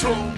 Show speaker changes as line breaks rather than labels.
show.